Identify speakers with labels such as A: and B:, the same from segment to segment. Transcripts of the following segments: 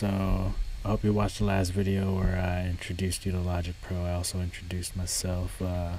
A: so I hope you watched the last video where I introduced you to Logic Pro. I also introduced myself. Uh,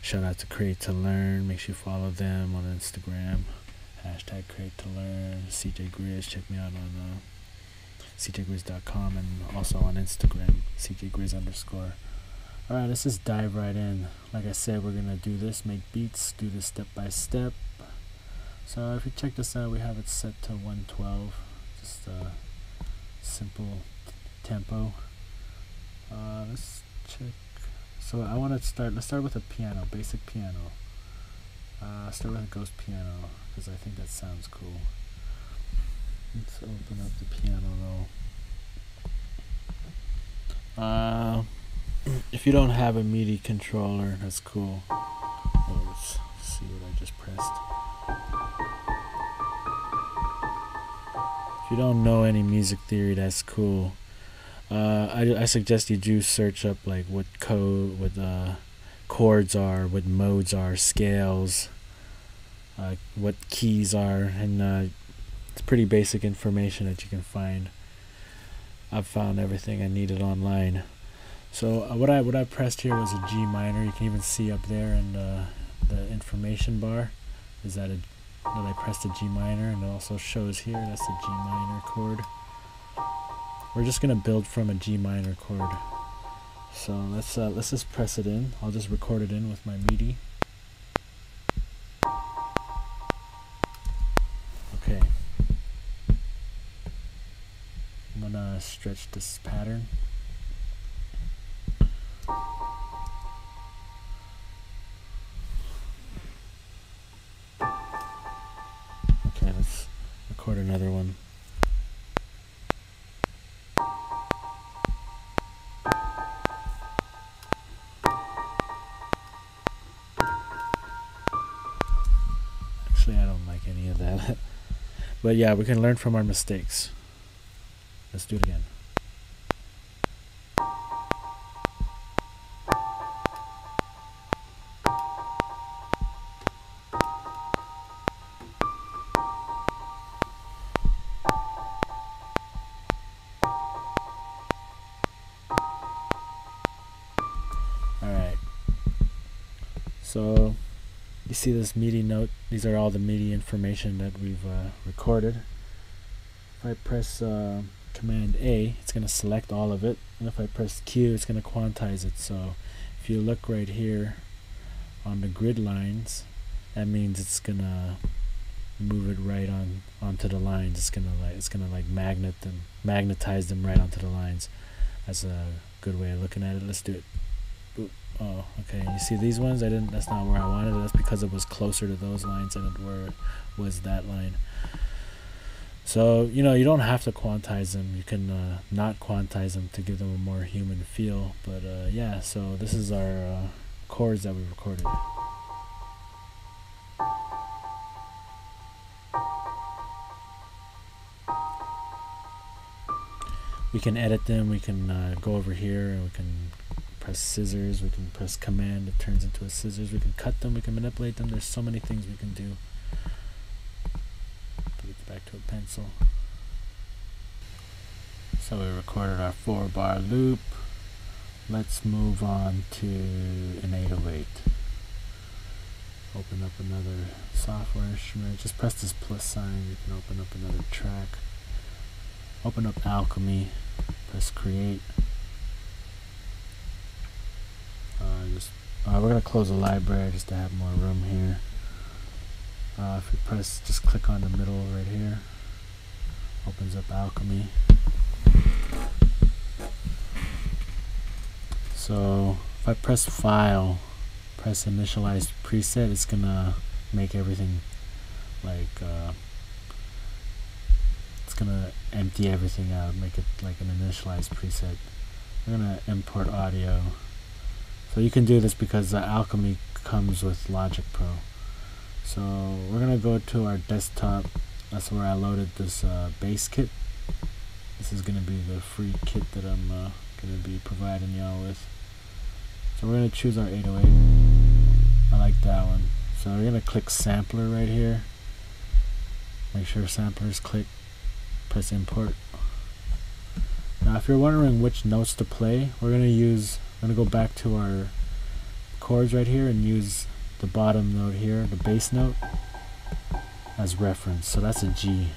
A: shout out to Create to Learn. Make sure you follow them on Instagram. Hashtag Create to Learn. CJAY GRiZ. Check me out on uh, cjaygriz.com and also on Instagram. CJ underscore. Alright, let's just dive right in. Like I said, we're going to do this, make beats, do this step by step. So if you check this out, we have it set to 112. Just a simple tempo. Uh, let's check. So I want to start, let's start with a piano, basic piano. Uh, start with a ghost piano, because I think that sounds cool. Let's open up the piano though. Uh, if you don't have a MIDI controller, that's cool. Let's see what I just pressed. You don't know any music theory, that's cool. Uh, I, I suggest you do search up like what code, what uh, chords are, what modes are, scales, uh, what keys are, and uh, it's pretty basic information that you can find. I've found everything I needed online. So uh, what I what I pressed here was a G minor. You can even see up there in the, the information bar is that a, that I pressed a G minor, and it also shows here that's a G minor chord. We're just gonna build from a G minor chord. So let's uh, let's just press it in. I'll just record it in with my MIDI. Okay. I'm gonna stretch this pattern. Any of that. but yeah, we can learn from our mistakes. Let's do it again. Alright. So, you see this MIDI note? These are all the MIDI information that we've uh, recorded. If I press uh, Command A, it's going to select all of it. And if I press Q, it's going to quantize it. So, if you look right here on the grid lines, that means it's going to move it right on onto the lines. It's gonna like it's gonna like magnet them, magnetize them right onto the lines. That's a good way of looking at it. Let's do it. Oh, okay. You see these ones? I didn't. That's not where I wanted it. That's because it was closer to those lines than it were was that line. So you know you don't have to quantize them. You can uh, not quantize them to give them a more human feel. But uh, yeah. So this is our uh, chords that we recorded. we can edit them we can uh, go over here and we can press scissors we can press command it turns into a scissors we can cut them we can manipulate them there's so many things we can do. Put it back to a pencil. So we recorded our four bar loop. Let's move on to an 808 open up another software instrument just press this plus sign you can open up another track. Open up alchemy press create uh, we're gonna close the library just to have more room here. Uh, if we press just click on the middle right here. Opens up alchemy. So if I press file press initialize preset it's gonna make everything like uh, it's gonna empty everything out make it like an initialized preset. We're gonna import audio so you can do this because uh, Alchemy comes with Logic Pro. So we're gonna go to our desktop. That's where I loaded this uh, bass kit. This is gonna be the free kit that I'm uh, gonna be providing y'all with. So we're gonna choose our 808 I like that one. So we're gonna click sampler right here. Make sure sampler is clicked press import. Now if you're wondering which notes to play, we're gonna use. I'm gonna go back to our chords right here and use the bottom note here, the bass note, as reference. So that's a G.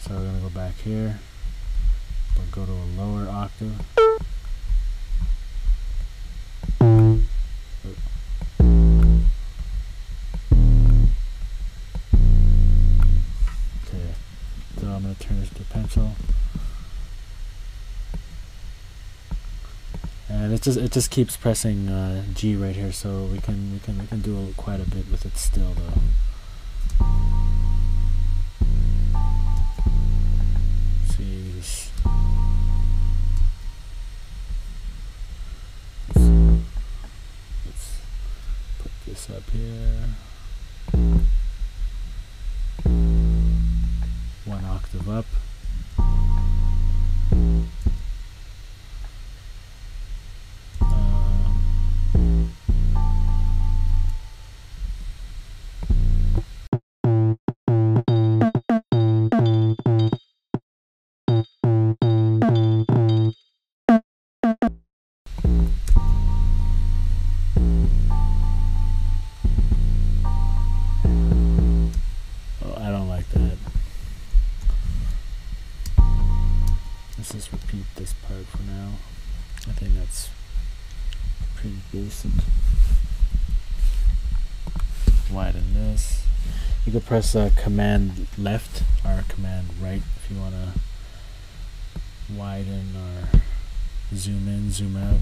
A: So we're gonna go back here. We'll go to a lower octave. Just it just keeps pressing uh, G right here, so we can we can we can do quite a bit with it still though. This. Let's, let's put this up here. One octave up. Press uh, Command left or Command right if you want to widen or zoom in, zoom out.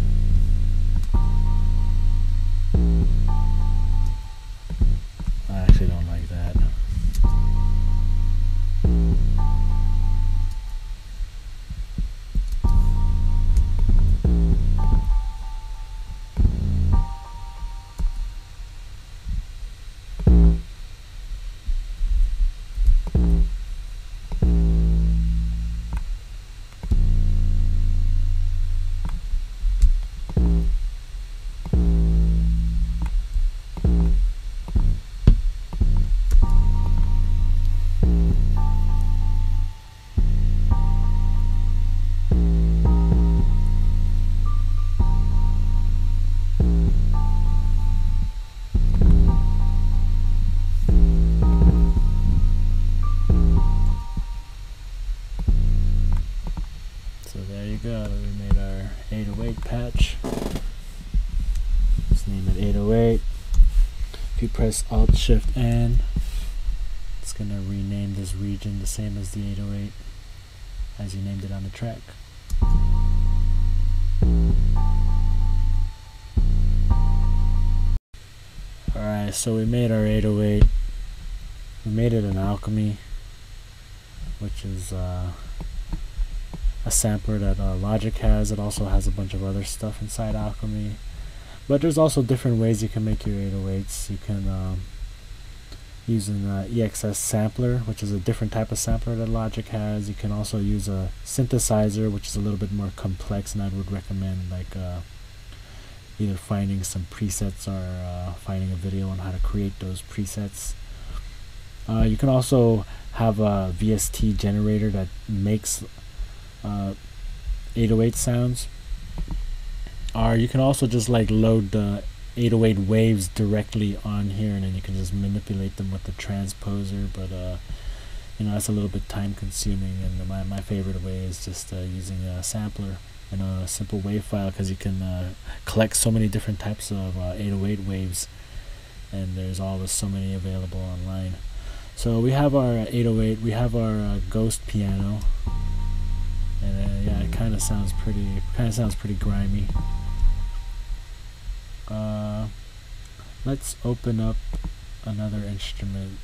A: Press Alt Shift N, it's gonna rename this region the same as the 808 as you named it on the track. Alright, so we made our 808. We made it an alchemy, which is uh, a sampler that uh, Logic has. It also has a bunch of other stuff inside Alchemy. But there's also different ways you can make your 808s. You can um, use an uh, EXS sampler, which is a different type of sampler that Logic has. You can also use a synthesizer, which is a little bit more complex, and I would recommend like uh, either finding some presets or uh, finding a video on how to create those presets. Uh, you can also have a VST generator that makes uh, 808 sounds or you can also just like load the 808 waves directly on here and then you can just manipulate them with the transposer but uh you know that's a little bit time consuming and my, my favorite way is just uh, using a sampler and a simple wave file because you can uh, collect so many different types of uh, 808 waves and there's always so many available online so we have our 808 we have our uh, ghost piano and uh, yeah, it kind of sounds pretty, kind of sounds pretty grimy. Uh, let's open up another instrument.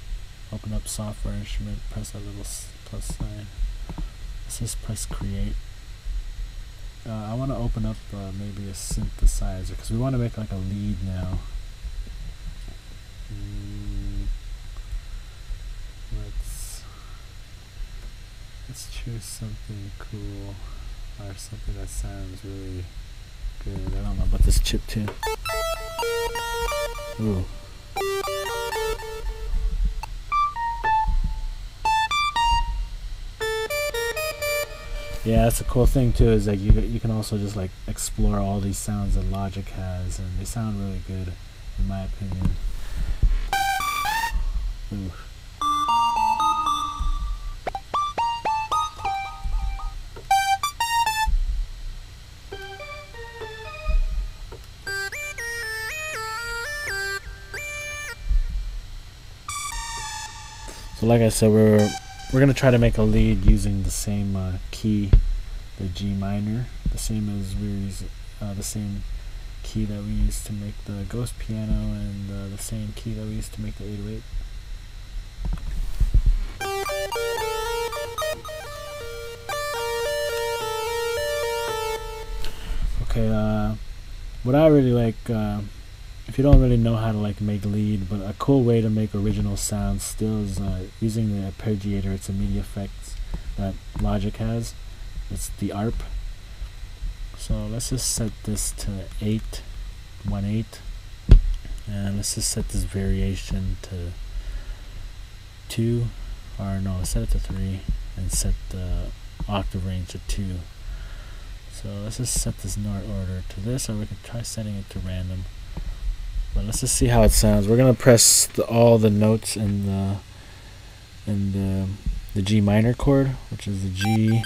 A: Open up software instrument. Press that little plus sign. Let's just press create. Uh, I want to open up uh, maybe a synthesizer because we want to make like a lead now. Mm, let's let's choose something cool or something that sounds really good. I don't know about this chip tune. Yeah, that's a cool thing too. Is like you you can also just like explore all these sounds that Logic has, and they sound really good, in my opinion. Ooh. So like I said, we're we're gonna try to make a lead using the same uh, key, the G minor, the same as we uh, the same key that we used to make the ghost piano and uh, the same key that we used to make the 808. Okay, uh, what I really like uh, if you don't really know how to like make lead, but a cool way to make original sounds still is uh, using the arpeggiator. It's a MIDI effects that Logic has. It's the ARP. So let's just set this to 8, 1 8. And let's just set this variation to 2, or no, set it to 3, and set the octave range to 2. So let's just set this note order to this, or we can try setting it to random. Let's just see how it sounds. We're gonna press the, all the notes in the in the the G minor chord, which is the G.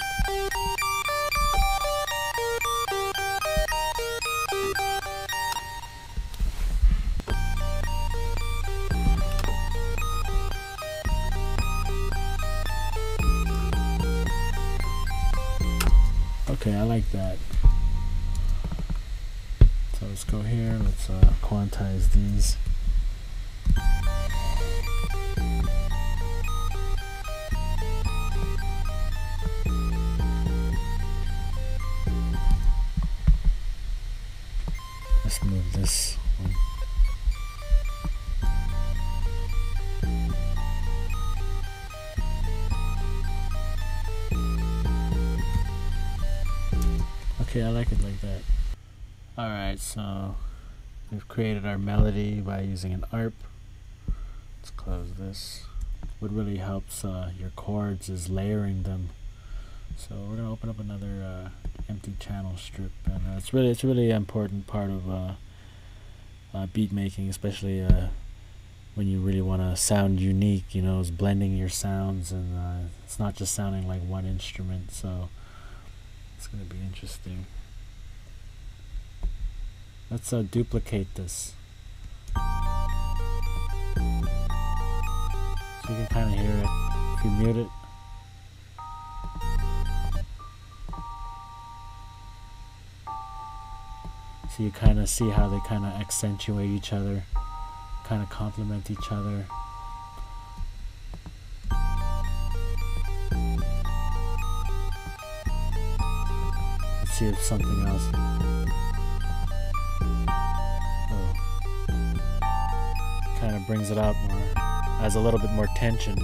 A: So let's go here, let's uh, quantize these. Let's move this. Okay, I like it like that. Alright, so we've created our melody by using an ARP. Let's close this. What really helps uh, your chords is layering them. So we're gonna open up another uh, empty channel strip, and uh, it's really it's really important part of uh, uh, beat making, especially uh, when you really want to sound unique. You know, is blending your sounds, and it's not just sounding like one instrument. So it's gonna be interesting. Let's uh, duplicate this. So you can kind of hear it if you mute it. So you kind of see how they kind of accentuate each other, kind of complement each other. Let's see if something else. Brings it up more, adds a little bit more tension.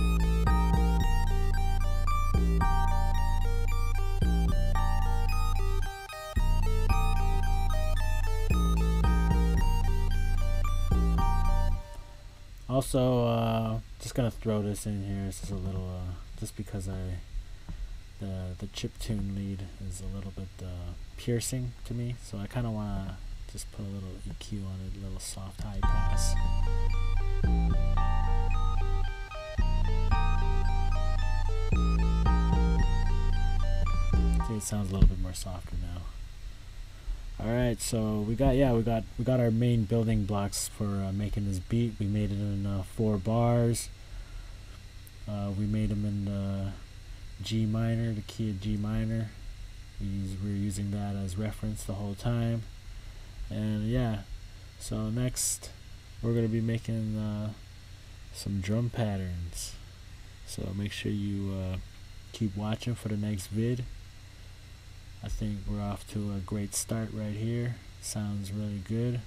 A: Also, uh, just gonna throw this in here. It's just a little, uh, just because I, the the chip tune lead is a little bit uh, piercing to me, so I kind of wanna just put a little EQ on it, a little soft high pass. See, it sounds a little bit more softer now. Alright, so we got, yeah, we got, we got our main building blocks for uh, making this beat. We made it in uh, four bars. Uh, we made them in the G minor, the key of G minor. We use, we're using that as reference the whole time and yeah. So next we're to be making uh, some drum patterns. So make sure you uh, keep watching for the next vid. I think we're off to a great start right here. Sounds really good